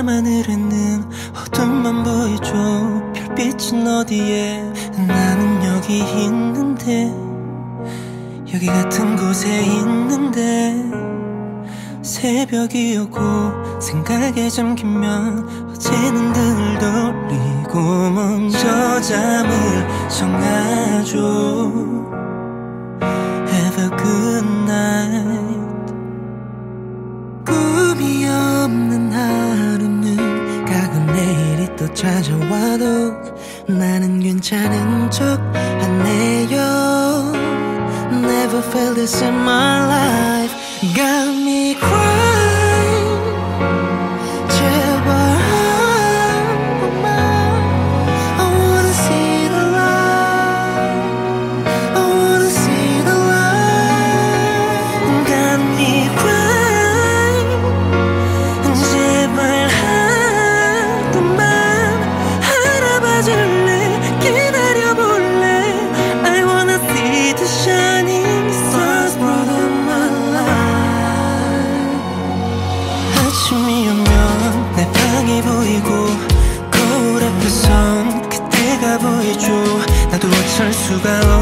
함께왔던 그 밤하늘에는 어둠만 보이죠. 별빛은 어디에? 나는 여기 있는데. 여기 같은 곳에 있는데. 새벽이 오고 생각에 잠기면 어제는 등을 돌리고 먼저 잠을 청하죠 괜찮은 척 하네요 Never felt this in my life Got 어쩔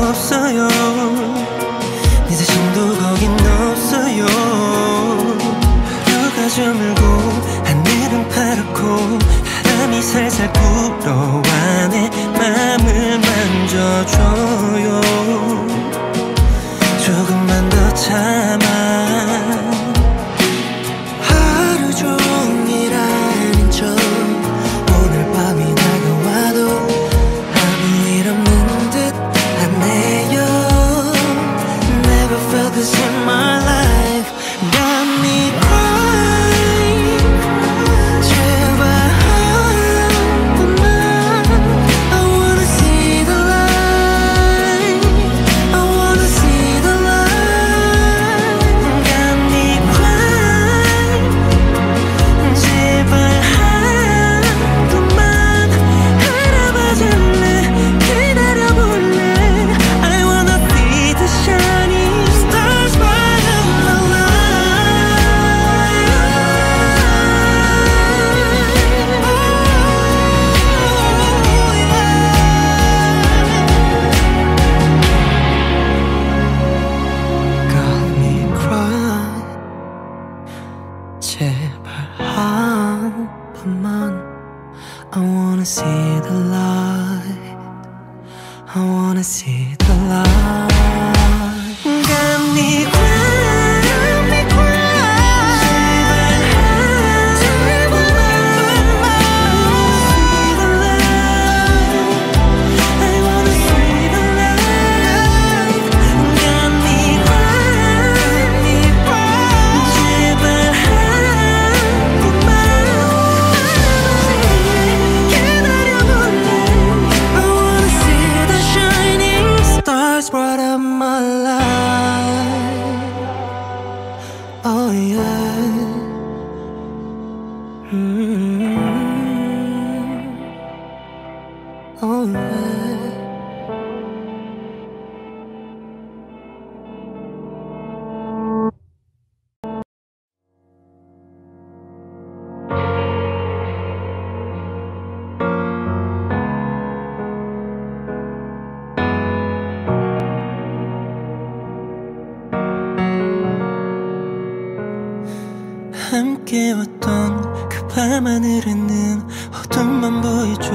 함께왔던 그 밤하늘에는 어둠만 보이죠.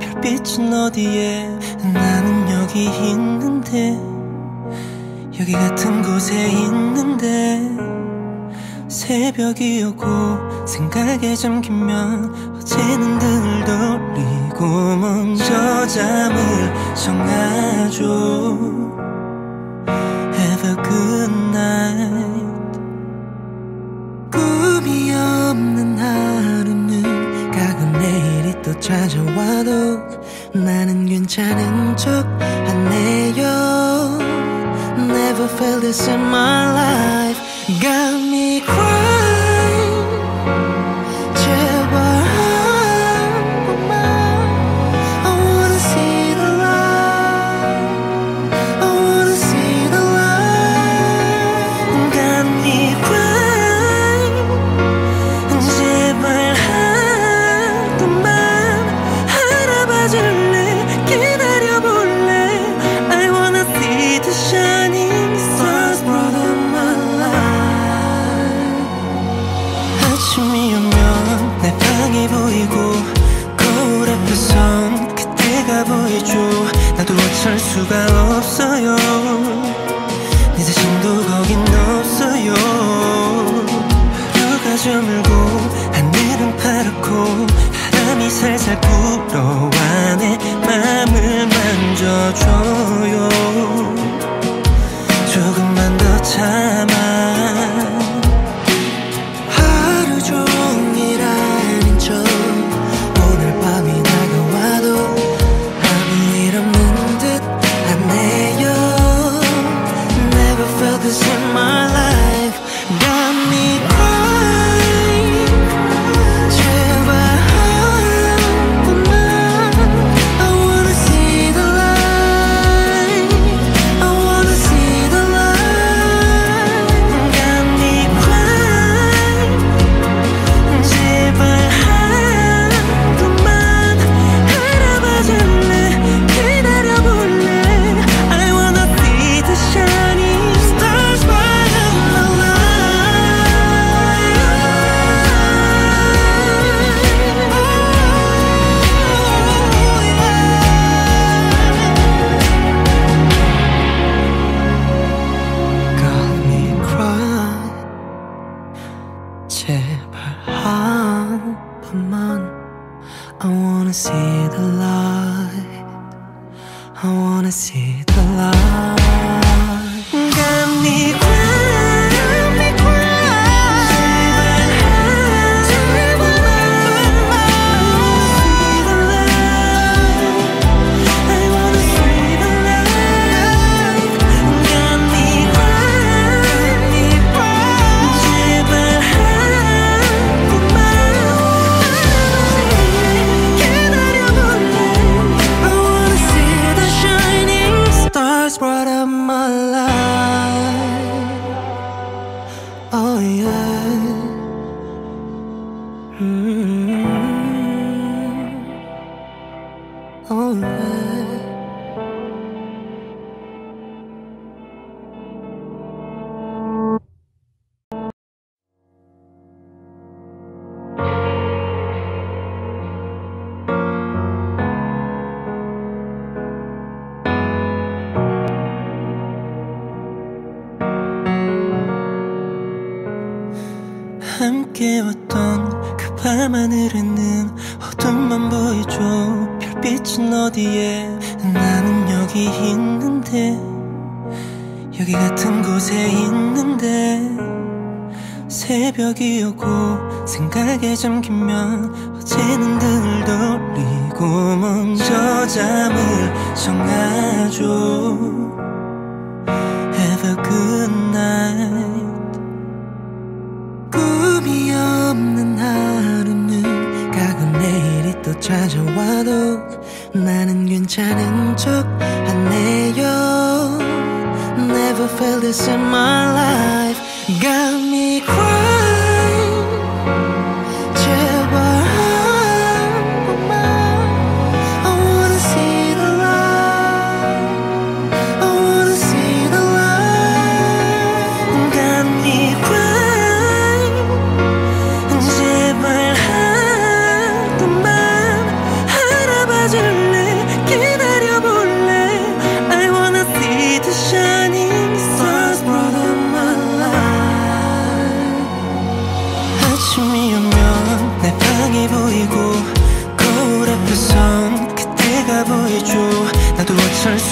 별빛은 어디에? 나는 여기 있는데. 여기 같은 곳에 있는데. 새벽이 오고 생각에 잠기면 어제는 등을 돌리고 먼저 잠을 청하죠 찾아와도 나는 괜찮은 척 하네요 Never felt this in my life Got me crying 밤 하늘에는 어둠만 보이죠 별빛은 어디에? 나는 여기 있는데. 여기 같은 곳에 있는데. 새벽이 오고 생각에 잠기면 어제는 등을 돌리고 먼저 잠을 청하죠. 괜찮은 척 하네요. Never felt this in my life. 감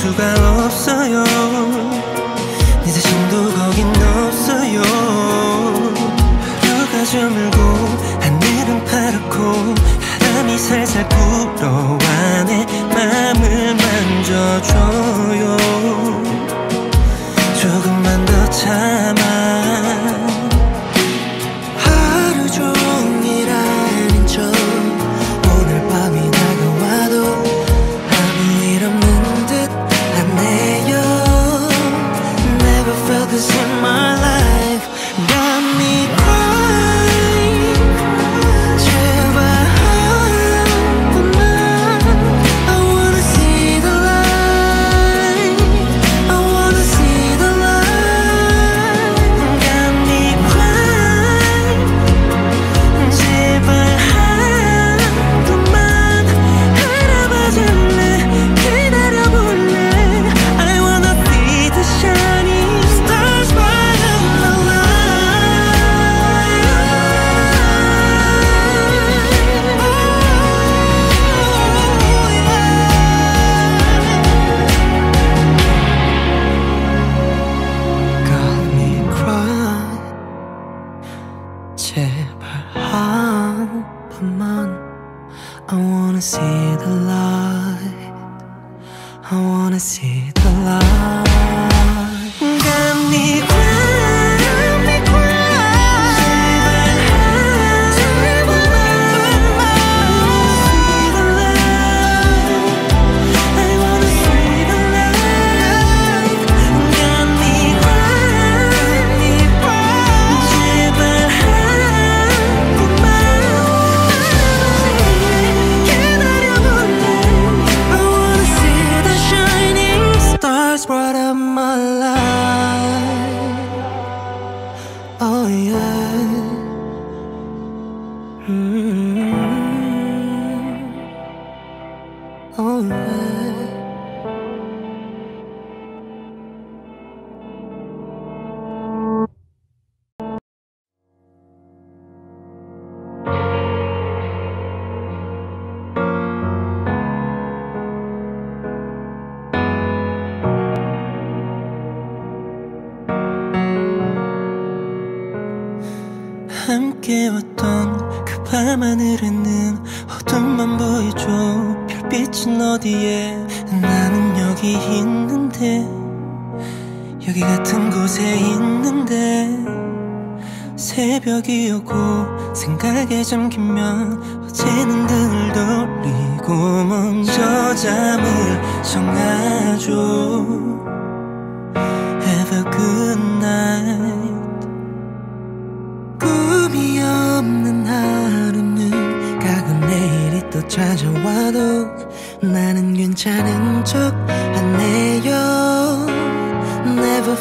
수가 여기 같은 곳에 있는데 새벽이 오고 생각에 잠기면 어제는 등을 돌리고 먼저 잠을 청하죠. Have a good night. 꿈이 없는 하루는 가끔 내일이 또 찾아와도 나는 괜찮은 척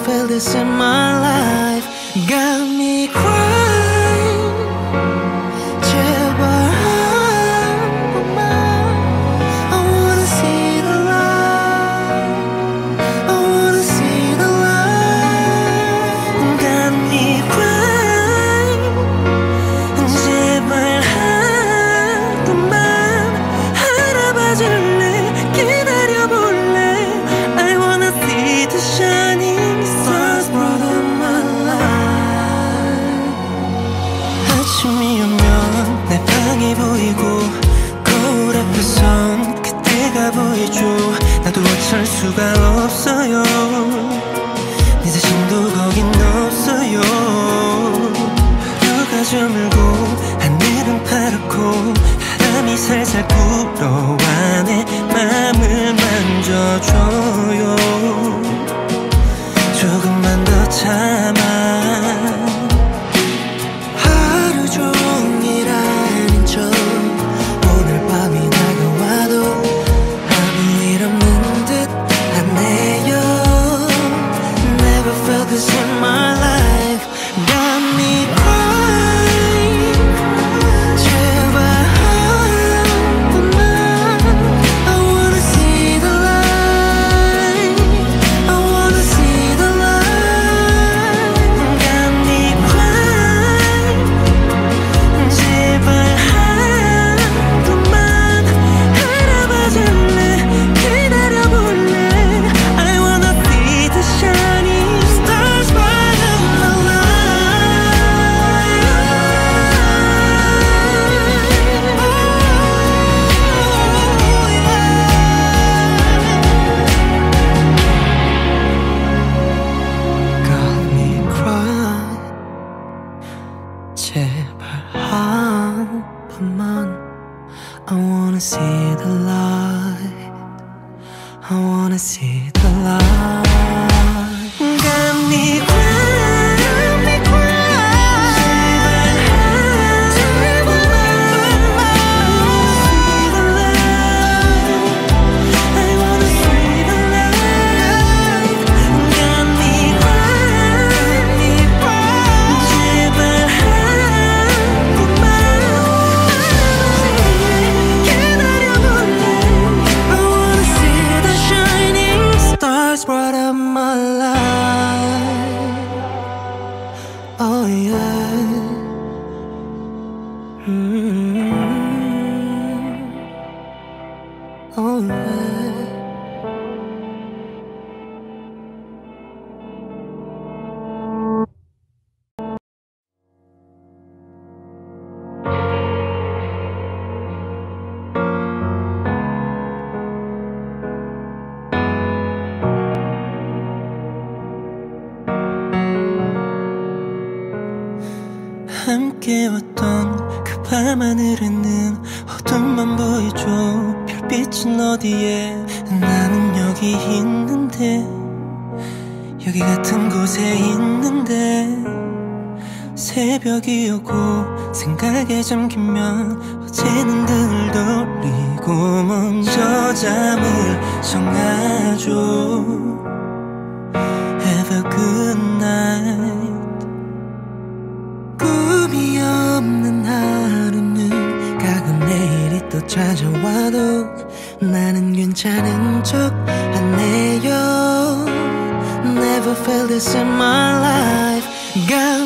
felt this in my life. Got me crying. 왔던 그 밤하늘에는 어둠만 보이죠 별빛은 어디에? 나는 여기 있는데. 여기 같은 곳에 있는데. 새벽이 오고 생각에 잠기면 어제는 등을 돌리고 먼저 잠을 청하죠 괜찮은 척 하네요 Never felt this in my life Got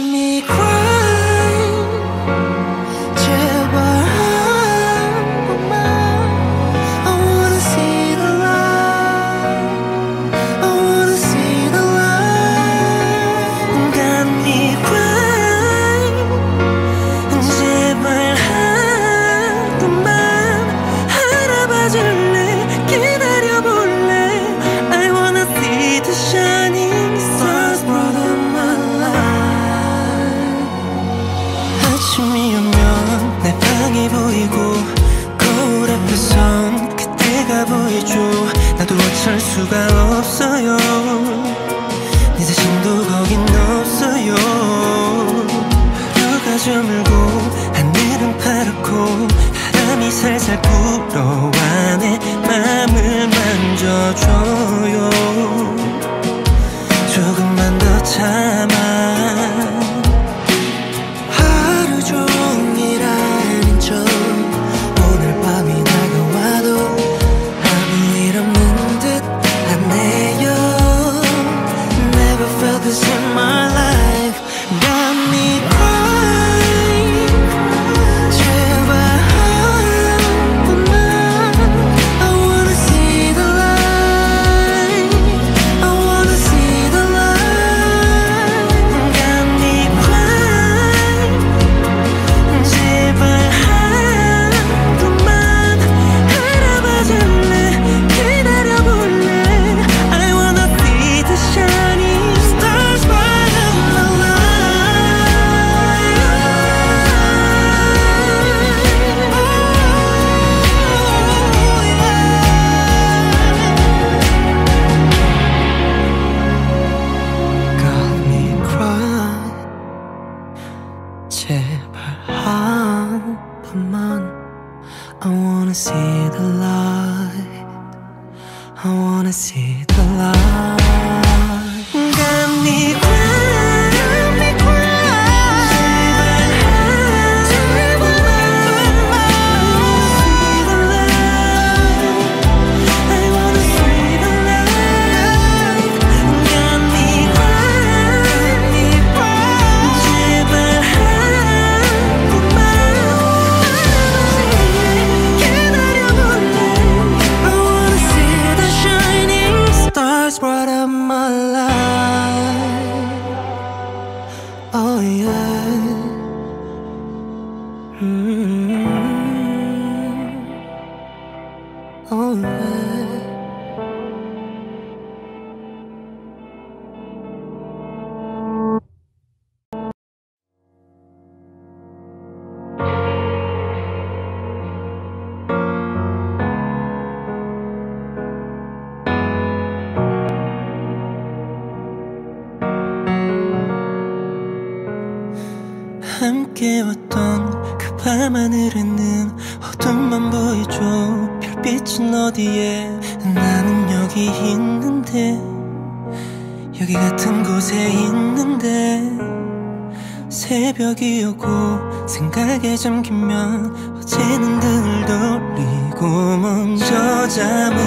왔던 그 밤하늘에는 어둠만 보이죠. 별빛은 어디에? 나는 여기 있는데. 여기 같은 곳에 있는데. 새벽이 오고 생각에 잠기면 어제는 등을 돌리고 먼저 잠을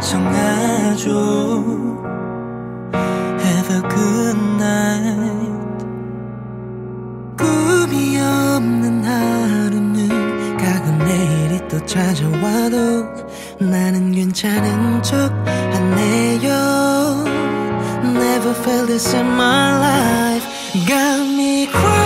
청하죠 찾아와도 나는 괜찮은 척 하네요 Never felt this in my life Got me crying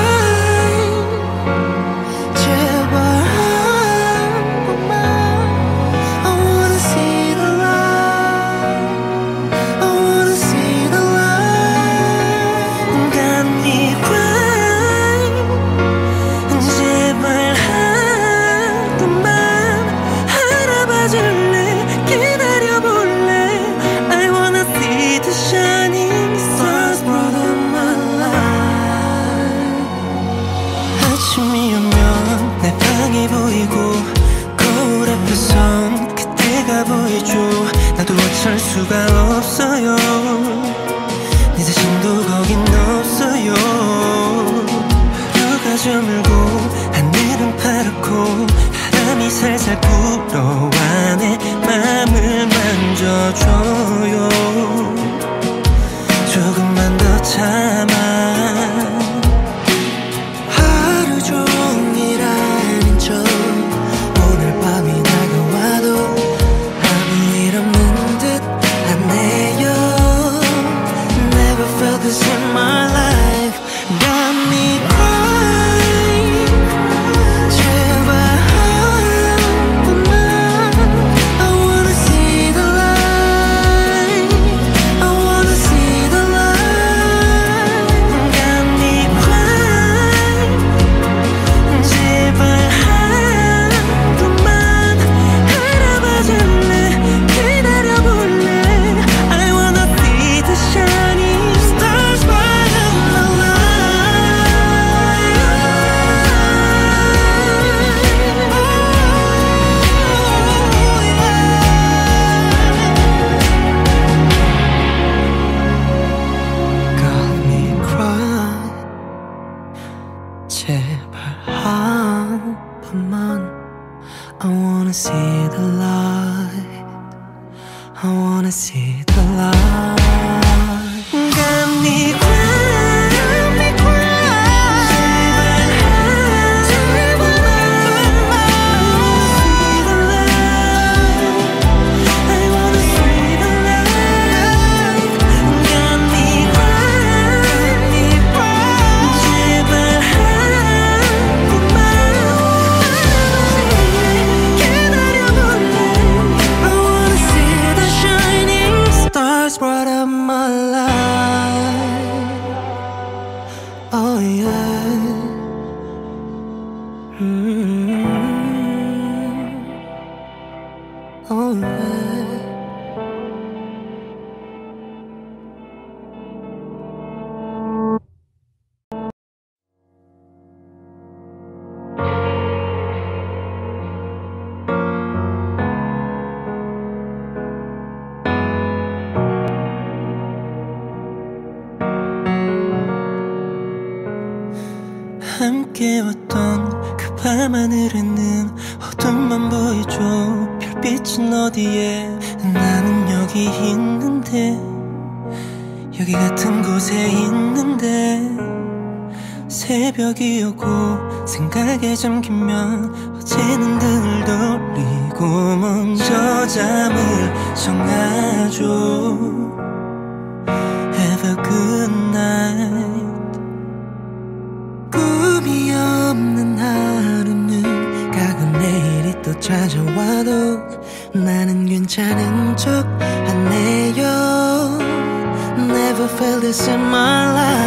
밤 하늘에는 어둠만 보이죠. 별빛은 어디에? 나는 여기 있는데. 여기 같은 곳에 있는데. 새벽이 오고 생각에 잠기면 어제는 등을 돌리고 먼저 잠을 청하죠. 괜찮은 척 해요. Never felt this in my life.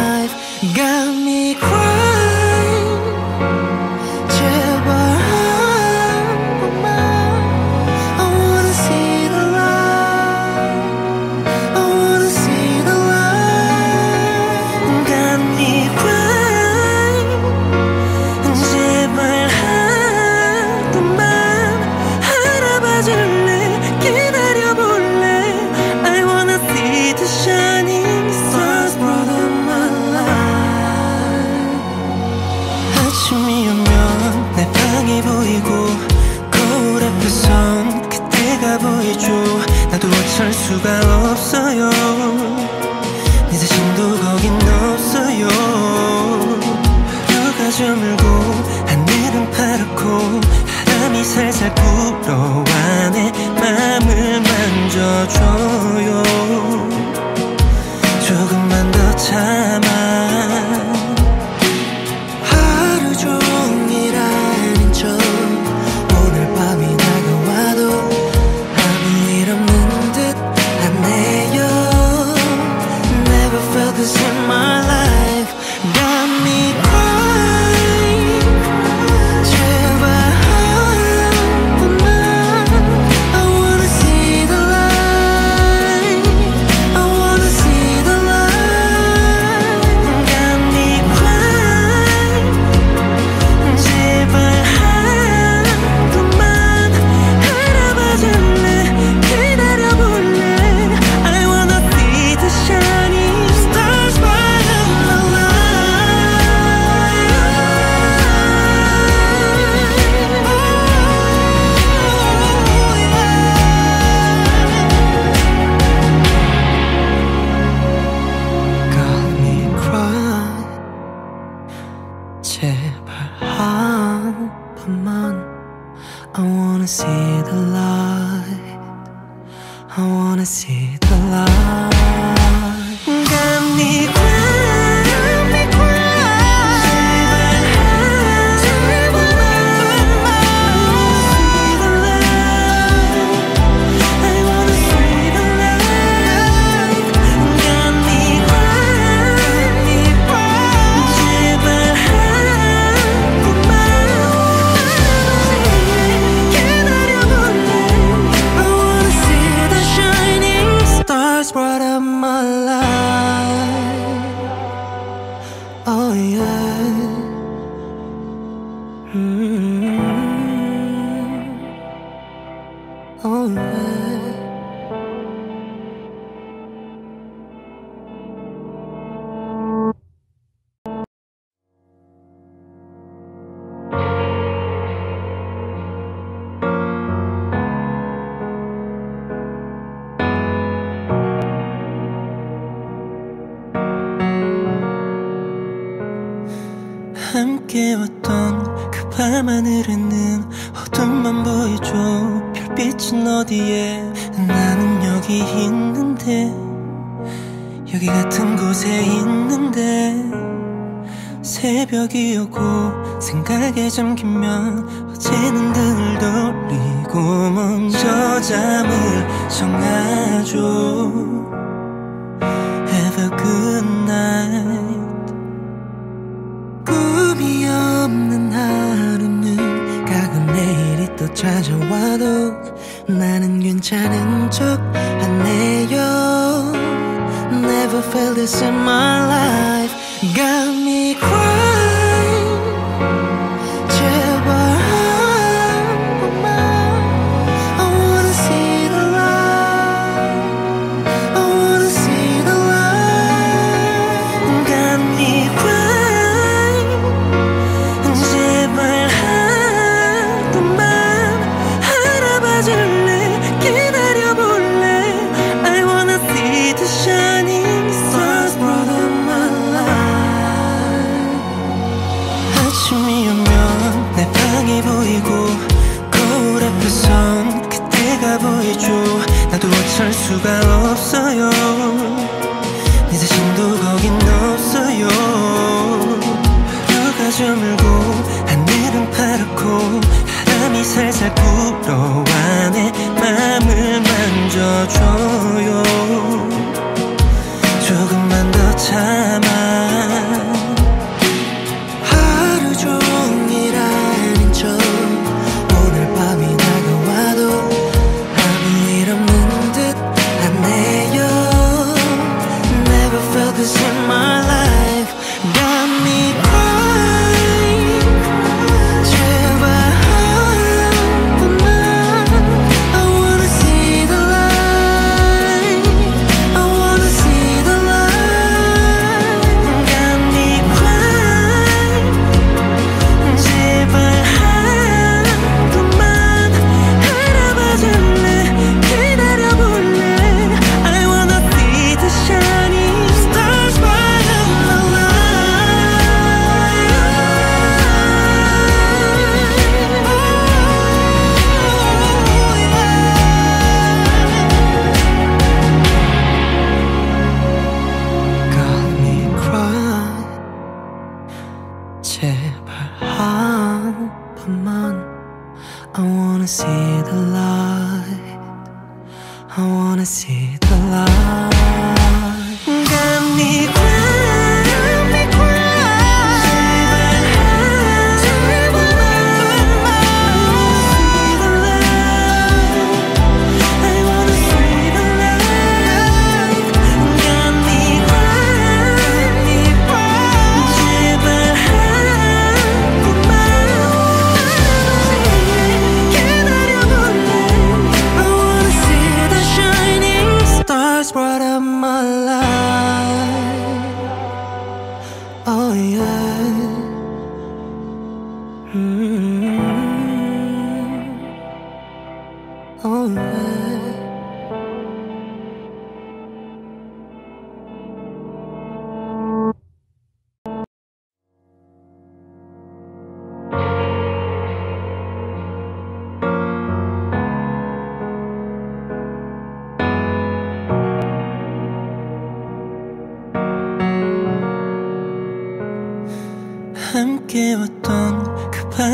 곳에 있는데 새벽이 오고 생각에 잠기면 어제는 등을 돌리고 먼저 잠을 청하죠. Have a good night. 꿈이 없는 하루는 가끔 내일이 또 찾아와도 나는 괜찮은 척 felt this in my life. Got me crying.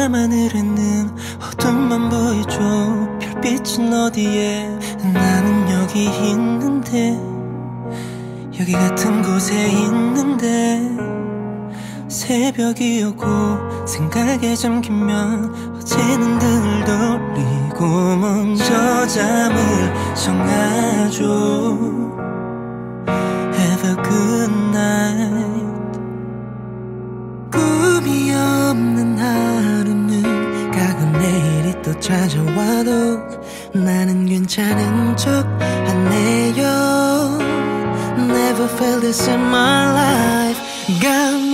밤 하늘에는 어둠만 보여줘 별빛은 어디에? 나는 여기 있는데. 여기 같은 곳에 있는데. 새벽이 오고 생각에 잠기면 어제는 등을 돌리고 먼저 잠을 청하죠. 괜찮은 척 하네요. Never felt this in my life. 감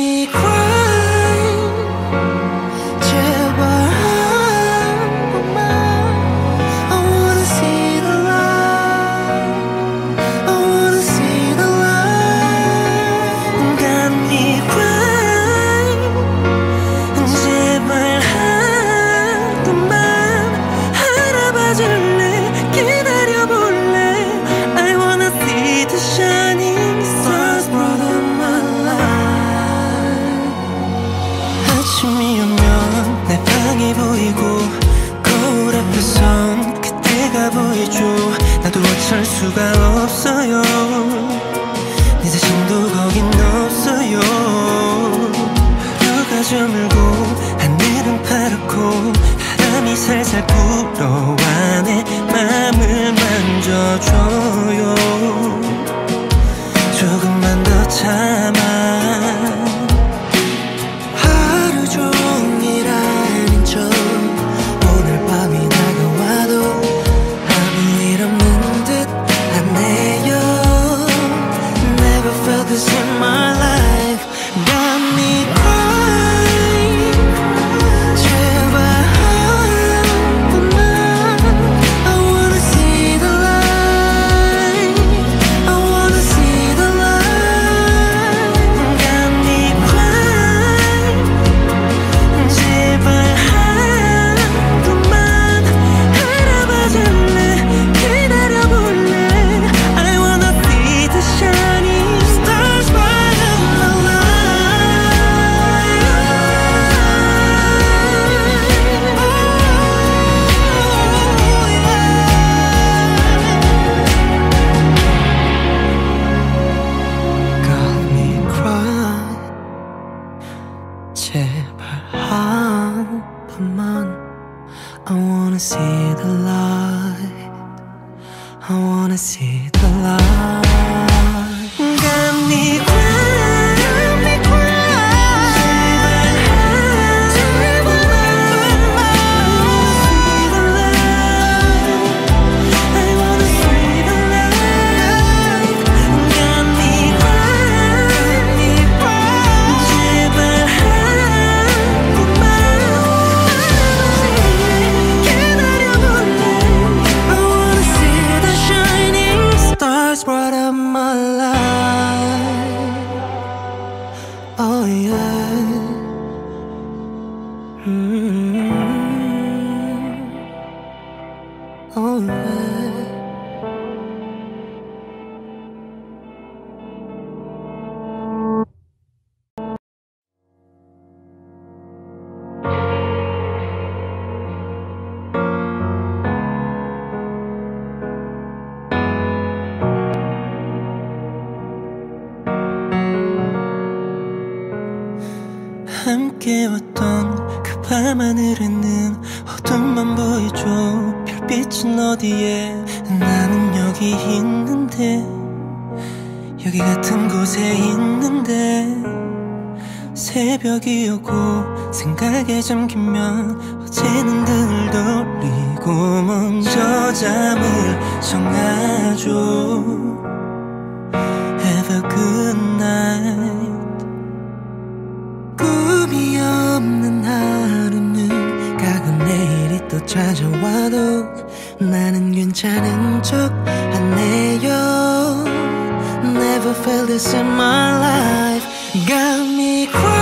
밤하늘에는 어둠만 보이죠 별빛은 어디에? 나는 여기 있는데. 여기 같은 곳에 있는데. 새벽이 오고 생각에 잠기면 어제는 등을 돌리고 먼저 잠을 청하죠. 찾아와도 나는 괜찮은 척 하네요 Never felt this in my life Got me crying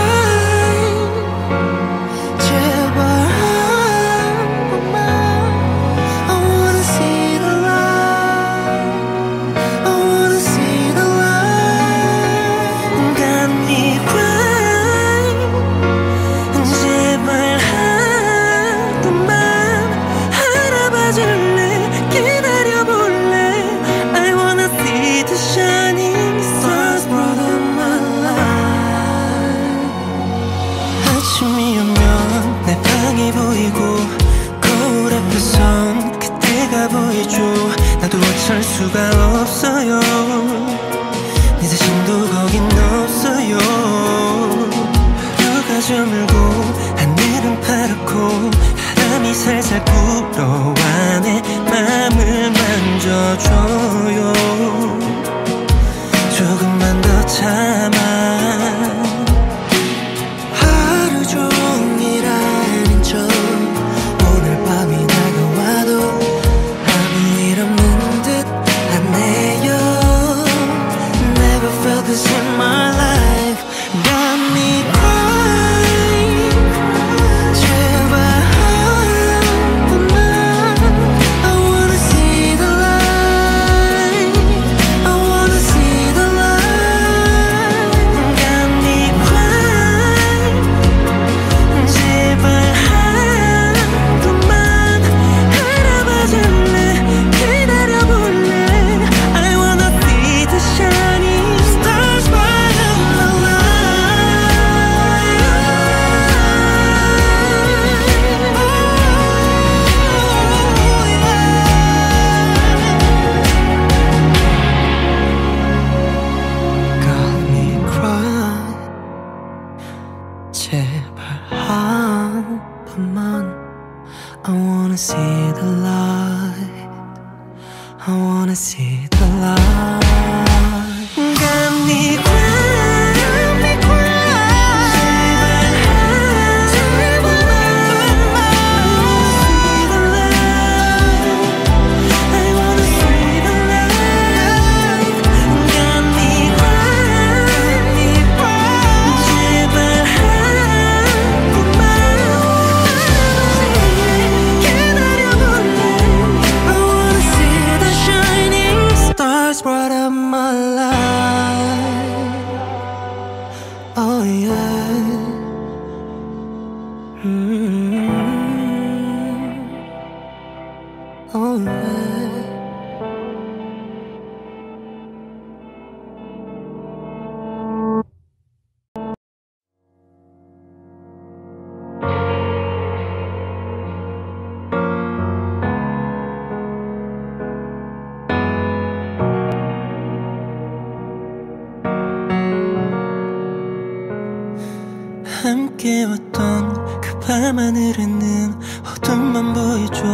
밤하늘에는 어둠만 보여줘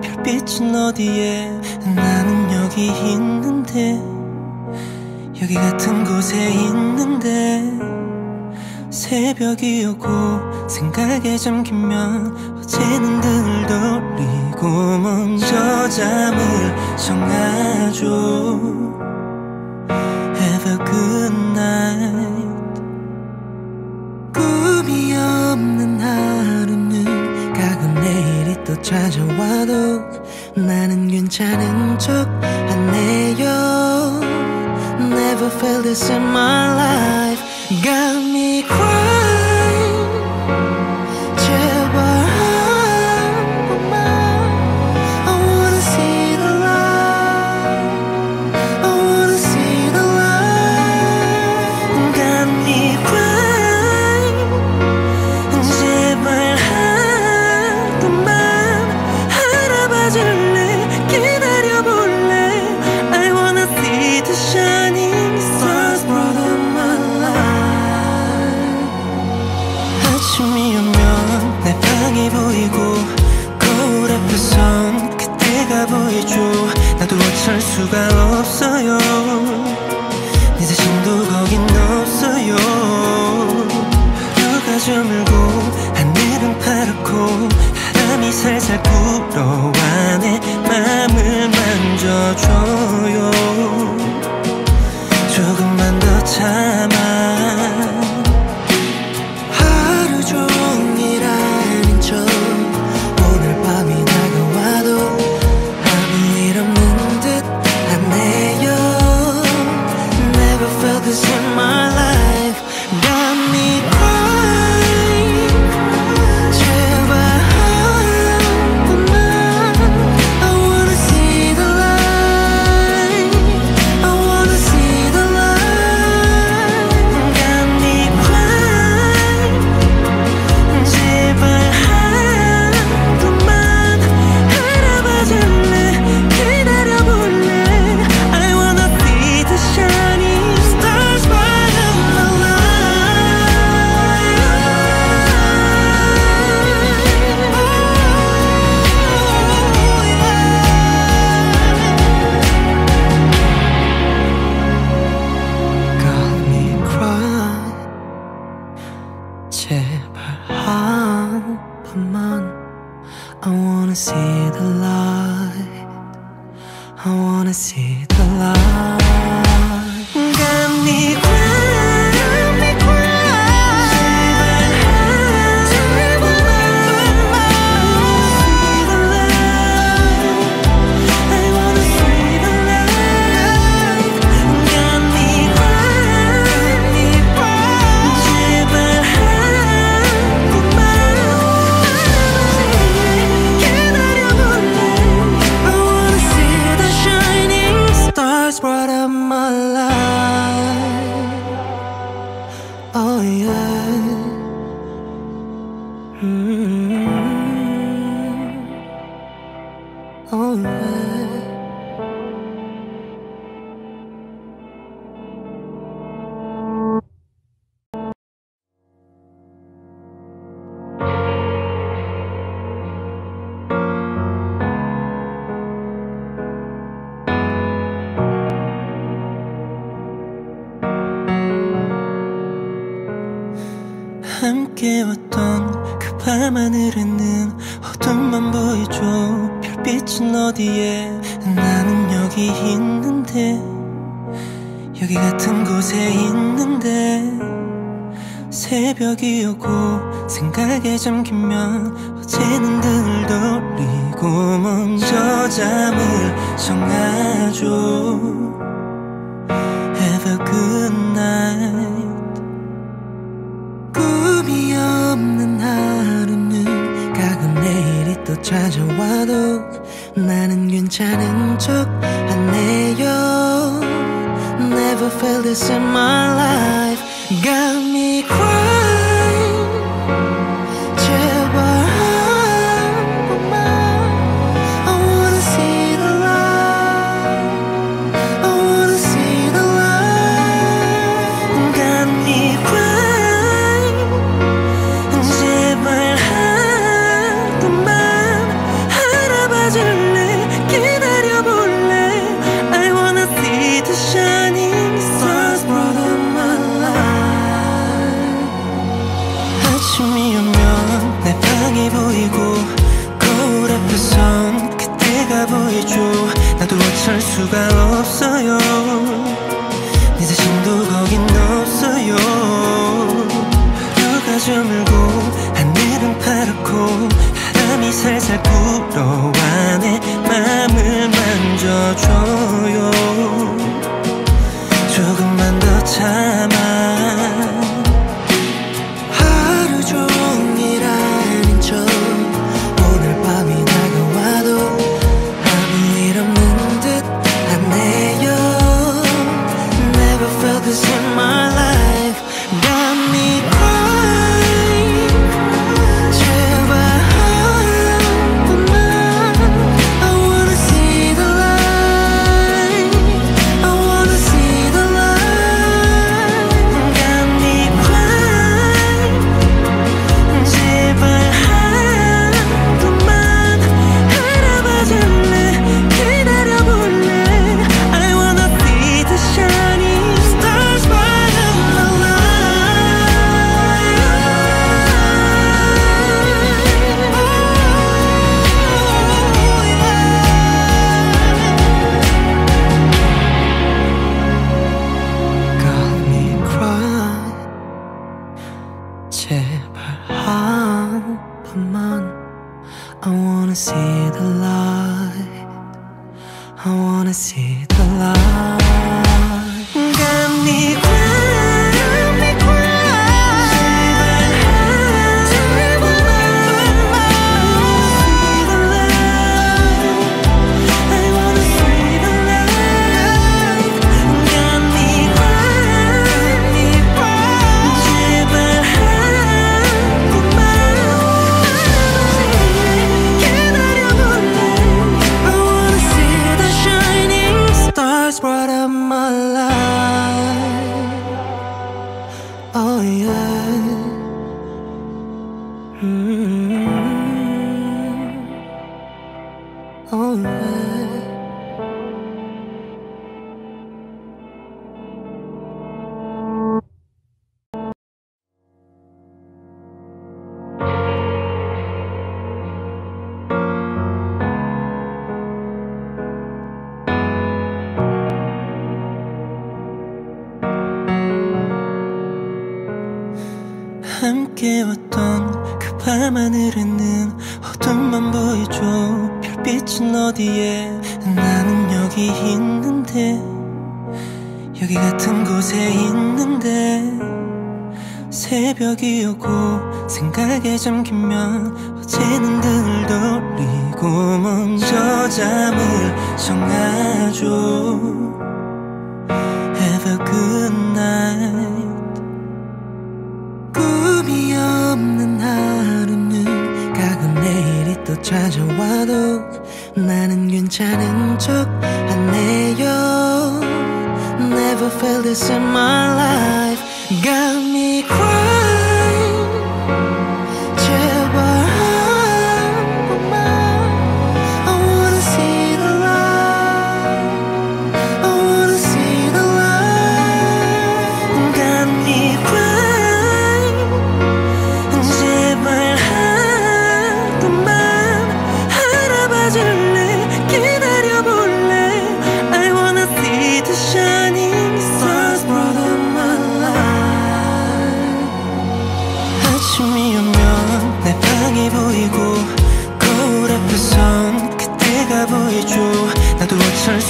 별빛은 어디에? 나는 여기 있는데. 여기 같은 곳에 있는데. 새벽이 오고 생각에 잠기면 어제는 등을 돌리고 먼저 잠을 청하죠. 괜찮은 척 해요. Never felt this in my life. 여기 같은 곳에 있는데 새벽이 오고 생각에 잠기면 어제는 등을 돌리고 먼저 잠을 청하죠. Have a good night. 꿈이 없는 하루는 가끔 내일이 또 찾아와도 나는 괜찮은 척 felt this in my life. Got me crying. 밤 하늘에는 어둠만 보여줘. 별빛은 어디에? 나는 여기 있는데. 여기 같은 곳에 있는데. 새벽이 오고 생각에 잠기면 어제는 등을 돌리고 먼저 잠을 청하죠. 괜찮은 척 하네요. Never felt this in my life. 감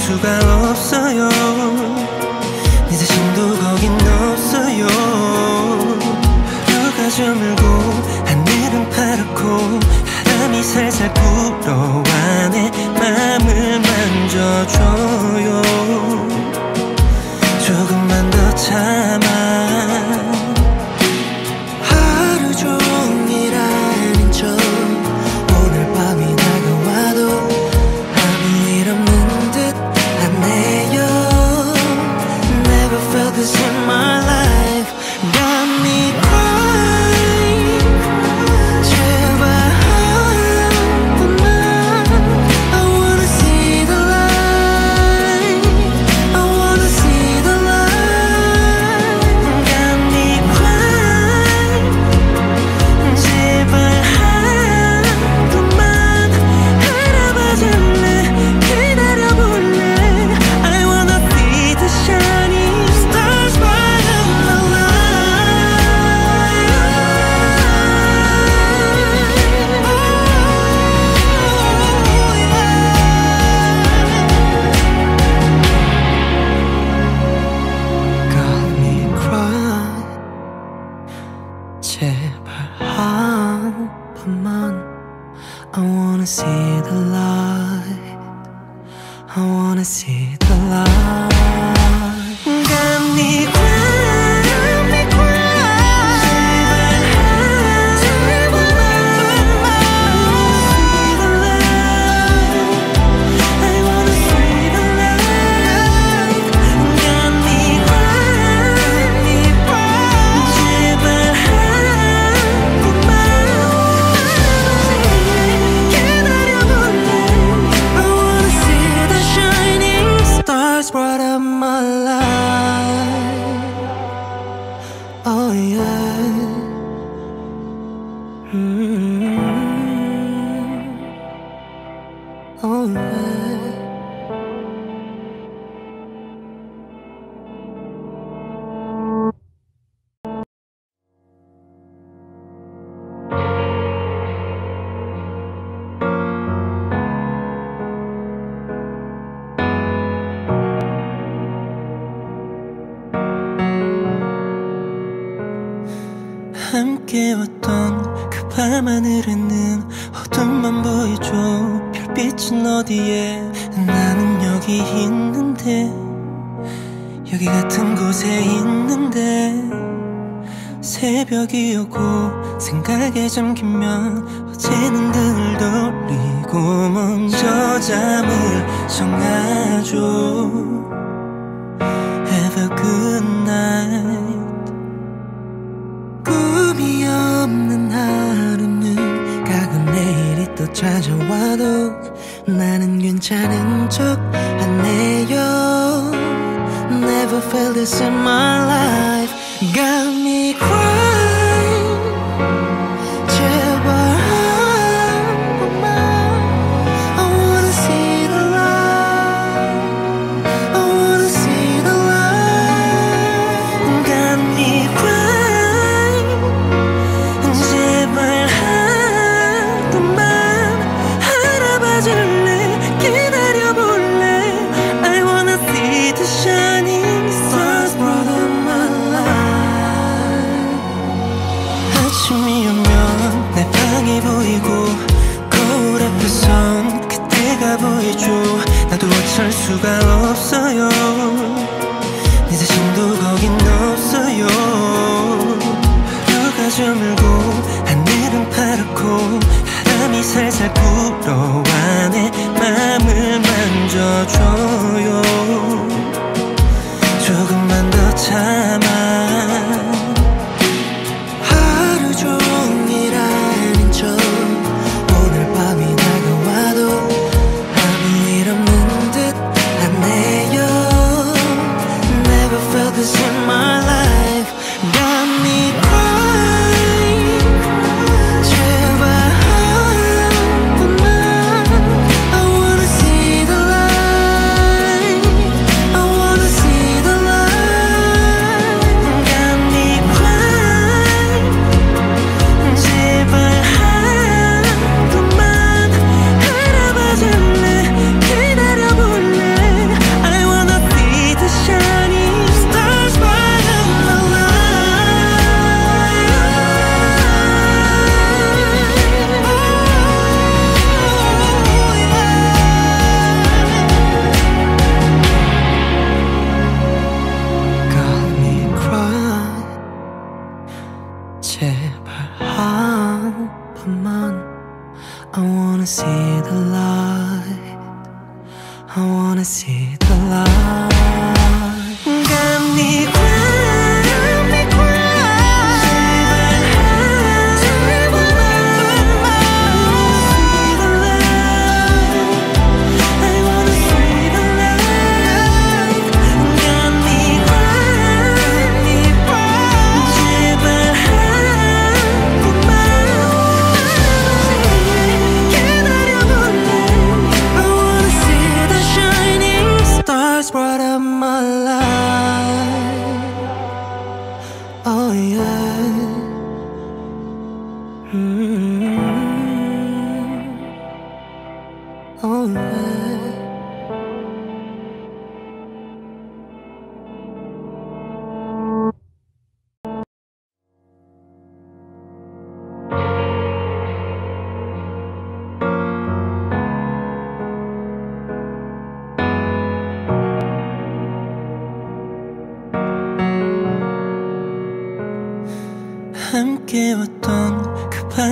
수가 밤하늘에는 어둠만 보이죠. 별빛은 어디에? 나는 여기 있는데. 여기 같은 곳에 있는데. 새벽이 오고 생각에 잠기면 어제는 등을 돌리고 먼저 잠을 청하죠. 찾아와도 나는 괜찮은 척 하네요 Never felt this in my life Got me crying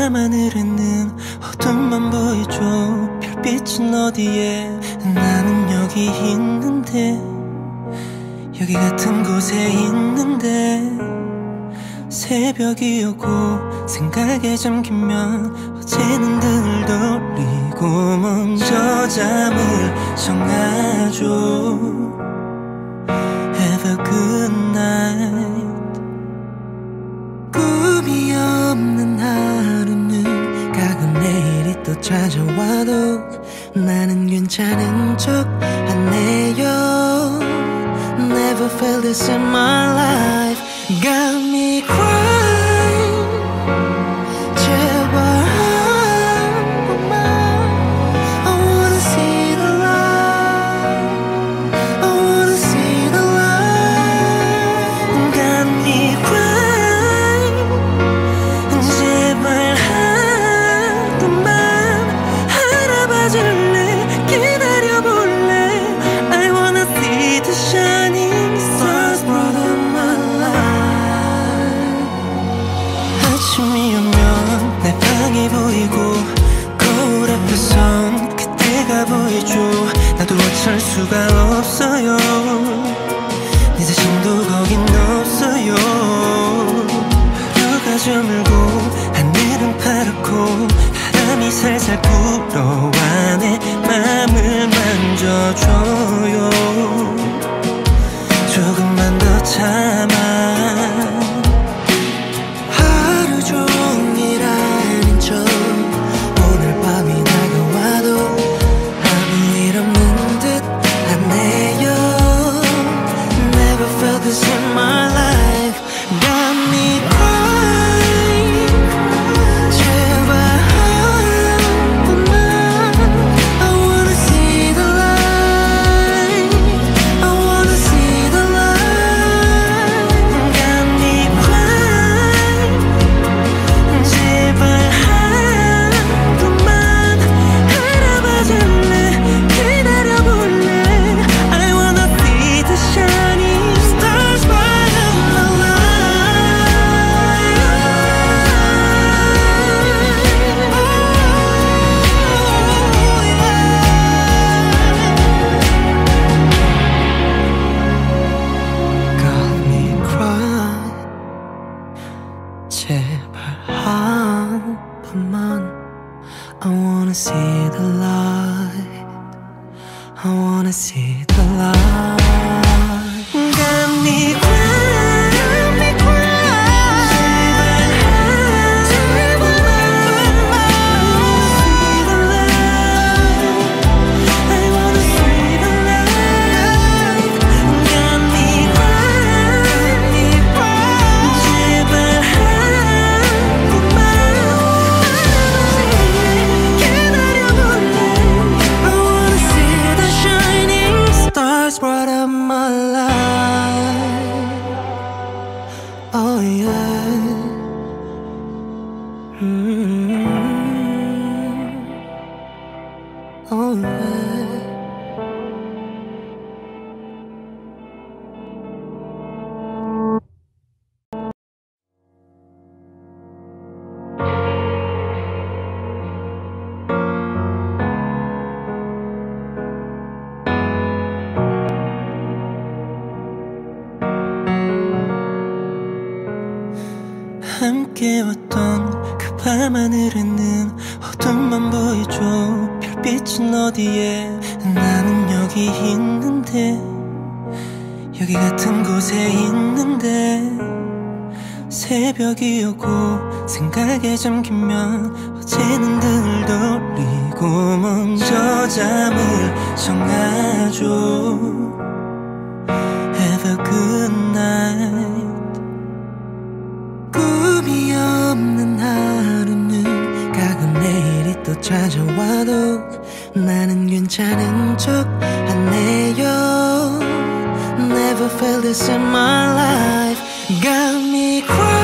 밤 하늘에는 어둠만 보이죠. 별빛은 어디에? 나는 여기 있는데. 여기 같은 곳에 있는데. 새벽이 오고 생각에 잠기면 어제는 등을 돌리고 먼저 잠을 청하죠. 괜찮은 척 Never felt this in my life. 감 밤만 흐르는 어둠만 보여줘 별빛은 어디에? 나는 여기 있는데. 여기 같은 곳에 있는데. 새벽이 오고 생각에 잠기면 어제는 등을 돌리고 먼저 잠을 청하죠. 찾아와도 나는 괜찮은 척 하네요 Never felt this in my life Got me crying